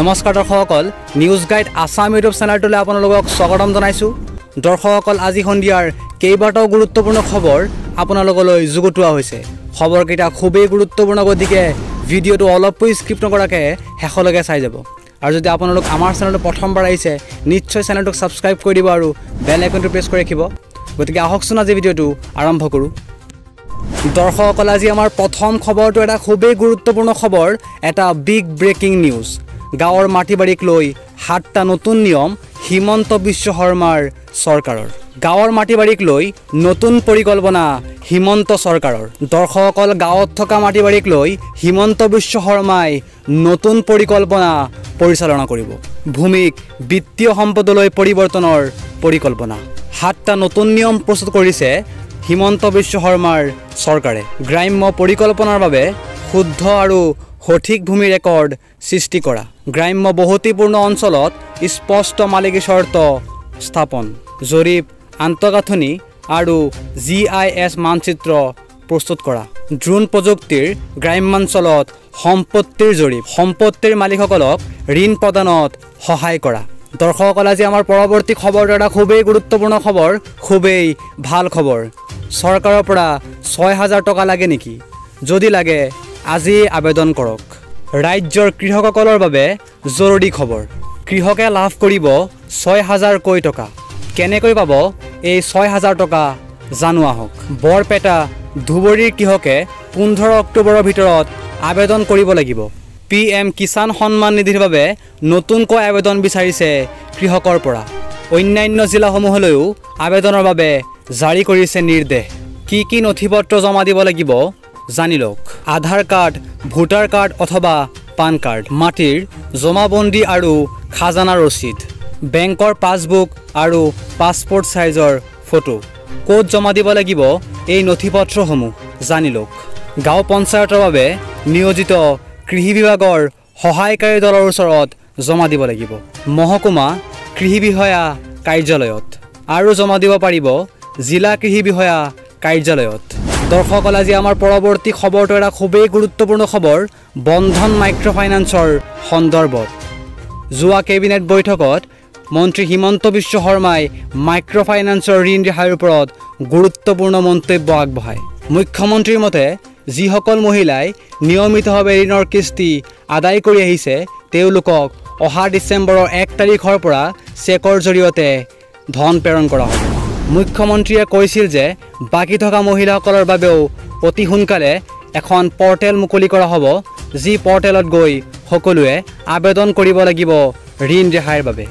নমস্কাৰ দৰ্শকসকল news guide Assam YouTube চেনেলটোলৈ আপোনালোকক স্বাগতম জনাইছোঁ। দৰ্শকসকল আজি সন্ধিয়াৰ কেইবাটাও গুৰুত্বপূৰ্ণ খবৰ আপোনালোকলৈ যুগুতোৱা হৈছে। খবৰকেইটা খুবেই গুৰুত্বপূৰ্ণ গতিকে ভিডিঅ'টো অলপো স্কিপ নকৰাকৈ শেষলৈকে চাই যাব। আৰু যদি আপোনালোক আমাৰ চেনেলটো প্ৰথমবাৰ আহিছে নিশ্চয় চেনেলটোক ছাবস্ক্ৰাইব কৰি দিব আৰু বেল আইকনটো প্ৰেছ কৰি ৰাখিব। গতিকে আহকচোন আজি ভিডিঅ'টো আৰম্ভ কৰোঁ। দৰ্শকসকল আজি আমাৰ প্ৰথম খবৰটো এটা খুবেই গুৰুত্বপূৰ্ণ খবৰ এটা বিগ ব্ৰেকিং নিউজ গাঁৱৰ মাটি বাৰীক লৈ সাতটা নতুন নিয়ম হিমন্ত বিশ্ব শৰ্মাৰ চৰকাৰৰ। গাঁৱৰ মাটি বাৰীক লৈ নতুন পৰিকল্পনা হিমন্ত চৰকাৰৰ। দৰ্শকসকল গাঁৱত থকা মাটি বাৰীক লৈ হিমন্ত বিশ্ব শৰ্মাই নতুন পৰিকল্পনা পৰিচালনা কৰিব। ভূমিক বিত্তীয় সম্পদলৈ পৰিৱৰ্তনৰ পৰিকল্পনা। সাতটা নতুন নিয়ম প্ৰস্তুত কৰিছে হিমন্ত বিশ্ব শৰ্মাৰ চৰকাৰে। গ্ৰাম্য পৰিকল্পনাৰ বাবে শুদ্ধ আৰু সঠিক ভূমি ৰেকৰ্ড সৃষ্টি কৰা। গ্ৰাম্য বসতিপূৰ্ণ অঞ্চলত স্পষ্ট মালিকী চৰ্ত স্থাপন। জৰীপ আন্তঃগাঁথনি আৰু জি আই এছ মানচিত্ৰ প্ৰস্তুত কৰা। ড্ৰোন প্ৰযুক্তিৰ গ্ৰাম্যাঞ্চলত সম্পত্তিৰ জৰীপ। সম্পত্তিৰ মালিকসকলক ঋণ প্ৰদানত সহায় কৰা। দৰ্শকসকল আজি আমাৰ পৰৱৰ্তী খবৰটো এটা খুবেই গুৰুত্বপূৰ্ণ খবৰ খুবেই ভাল খবৰ। চৰকাৰৰ পৰা ছয় হাজাৰ টকা লাগে নেকি? যদি লাগে আজি আবেদন কৰক। ৰাজ্যৰ কৃষকসকলৰ বাবে জৰুৰী খবৰ। কৃষকে লাভ কৰিব ছয় হাজাৰকৈ টকা। কেনেকৈ পাব এই ছয় হাজাৰ টকা জানো আহক। বৰপেটা ধুবুৰীৰ কৃষকে পোন্ধৰ অক্টোবৰৰ ভিতৰত আবেদন কৰিব লাগিব। পি এম কিষাণ সন্মান নিধিৰ বাবে নতুনকৈ আবেদন বিচাৰিছে কৃষকৰ পৰা। অন্যান্য জিলাসমূহলৈও আবেদনৰ বাবে জাৰি কৰিছে নিৰ্দেশ। কি কি নথি পত্ৰ জমা দিব লাগিব জানি লওক। আধাৰ কাৰ্ড ভোটাৰ কাৰ্ড অথবা পান কাৰ্ড মাটিৰ জমাবন্দী আৰু খাজানা ৰচিদ বেংকৰ পাছবুক আৰু পাছপৰ্ট চাইজৰ ফটো। ক'ত জমা দিব লাগিব এই নথি পত্ৰসমূহ জানি লওক। গাঁও পঞ্চায়তৰ বাবে নিয়োজিত কৃষি বিভাগৰ সহায়কাৰী দলৰ ওচৰত জমা দিব লাগিব। মহকুমা কৃষি বিষয়া কাৰ্যালয়ত। আৰু জমা দিব পাৰিব জিলা কৃষি বিষয়া কাৰ্যালয়ত। দৰ্শকসকল আজি আমাৰ পৰৱৰ্তী খবৰটো এটা খুবেই গুৰুত্বপূৰ্ণ খবৰ বন্ধন মাইক্ৰ' ফাইনেন্সৰ সন্দৰ্ভত। যোৱা কেবিনেট বৈঠকত মন্ত্ৰী হিমন্ত বিশ্ব শৰ্মাই মাইক্ৰ' ফাইনেন্সৰ ঋণ ৰেহাইৰ ওপৰত গুৰুত্বপূৰ্ণ মন্তব্য আগবঢ়ায়। মুখ্যমন্ত্ৰীৰ মতে যিসকল মহিলাই নিয়মিতভাৱে ঋণৰ কিস্তি আদায় কৰি আহিছে তেওঁলোকক অহা ডিচেম্বৰৰ এক তাৰিখৰ পৰা চেকৰ জৰিয়তে ধন প্ৰেৰণ কৰা হ'ব। মুখ্যমন্ত্ৰীয়ে কৈছিল যে বাকী থকা মহিলাসকলৰ বাবেও অতি সোনকালে এখন পৰ্টেল মুকলি কৰা হ'ব যি পৰ্টেলত গৈ সকলোৱে আবেদন কৰিব লাগিব ঋণ ৰেহাইৰ বাবে।